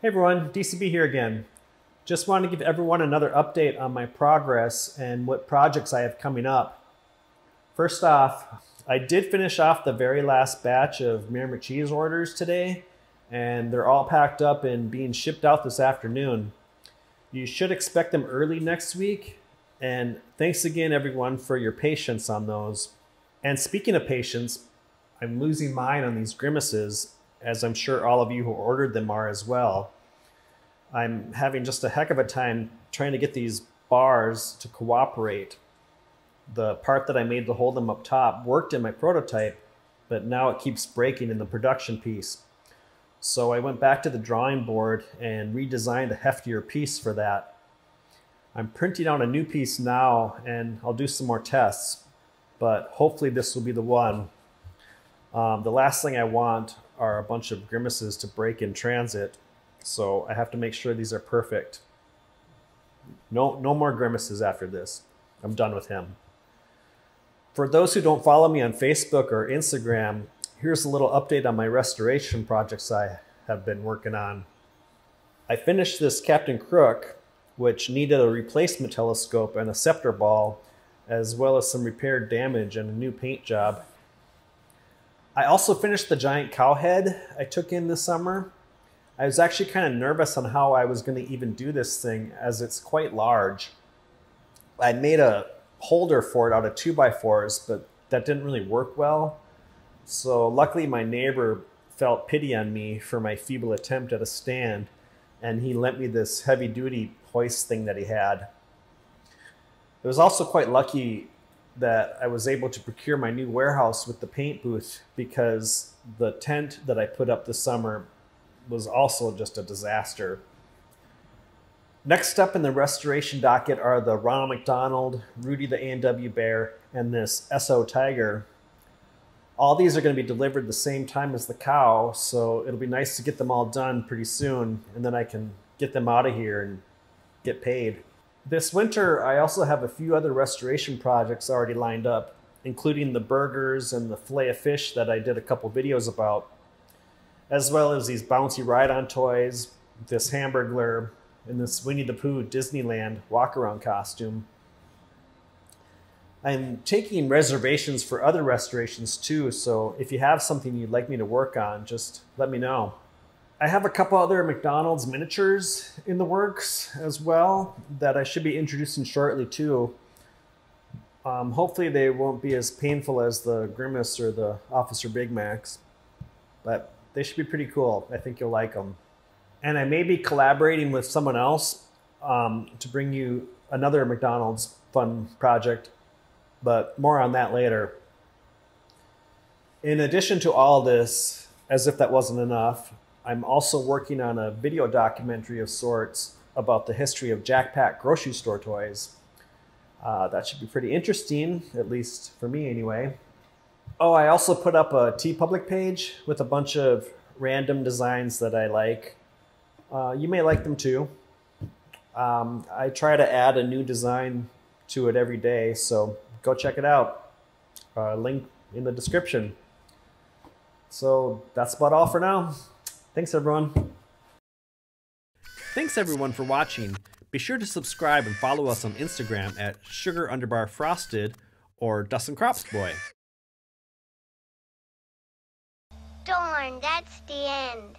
Hey everyone, DCB here again. Just wanted to give everyone another update on my progress and what projects I have coming up. First off, I did finish off the very last batch of Mayor McCheese orders today, and they're all packed up and being shipped out this afternoon. You should expect them early next week, and thanks again everyone for your patience on those. And speaking of patience, I'm losing mine on these grimaces as I'm sure all of you who ordered them are as well. I'm having just a heck of a time trying to get these bars to cooperate. The part that I made to hold them up top worked in my prototype, but now it keeps breaking in the production piece. So I went back to the drawing board and redesigned a heftier piece for that. I'm printing out a new piece now and I'll do some more tests, but hopefully this will be the one. Um, the last thing I want are a bunch of grimaces to break in transit. So I have to make sure these are perfect. No, no more grimaces after this. I'm done with him. For those who don't follow me on Facebook or Instagram, here's a little update on my restoration projects I have been working on. I finished this Captain Crook, which needed a replacement telescope and a scepter ball, as well as some repaired damage and a new paint job. I also finished the giant cow head I took in this summer. I was actually kind of nervous on how I was going to even do this thing as it's quite large. I made a holder for it out of two by fours, but that didn't really work well. So luckily my neighbor felt pity on me for my feeble attempt at a stand and he lent me this heavy duty hoist thing that he had. It was also quite lucky that I was able to procure my new warehouse with the paint booth because the tent that I put up this summer was also just a disaster. Next up in the restoration docket are the Ronald McDonald, Rooty the A&W Bear, and this Esso Tiger. All these are going to be delivered the same time as the cow, so it'll be nice to get them all done pretty soon, and then I can get them out of here and get paid. This winter, I also have a few other restoration projects already lined up, including the burgers and the Filet-O-Fish that I did a couple videos about, as well as these bouncy ride-on toys, this Hamburglar, and this Winnie the Pooh Disneyland walk-around costume. I'm taking reservations for other restorations too, so if you have something you'd like me to work on, just let me know. I have a couple other McDonald's miniatures in the works as well that I should be introducing shortly too. Um, hopefully they won't be as painful as the Grimace or the Officer Big Macs, but they should be pretty cool. I think you'll like them. And I may be collaborating with someone else um, to bring you another McDonald's fun project, but more on that later. In addition to all this, as if that wasn't enough, I'm also working on a video documentary of sorts about the history of Jak Pak grocery store toys. Uh, that should be pretty interesting, at least for me anyway. Oh, I also put up a TeePublic page with a bunch of random designs that I like. Uh, you may like them too. Um, I try to add a new design to it every day, so go check it out. Uh, link in the description. So that's about all for now. Thanks, everyone. Thanks, everyone, for watching. Be sure to subscribe and follow us on Instagram at Sugar Underbar Frosted or Dustin Crops Boy. Darn, that's the end.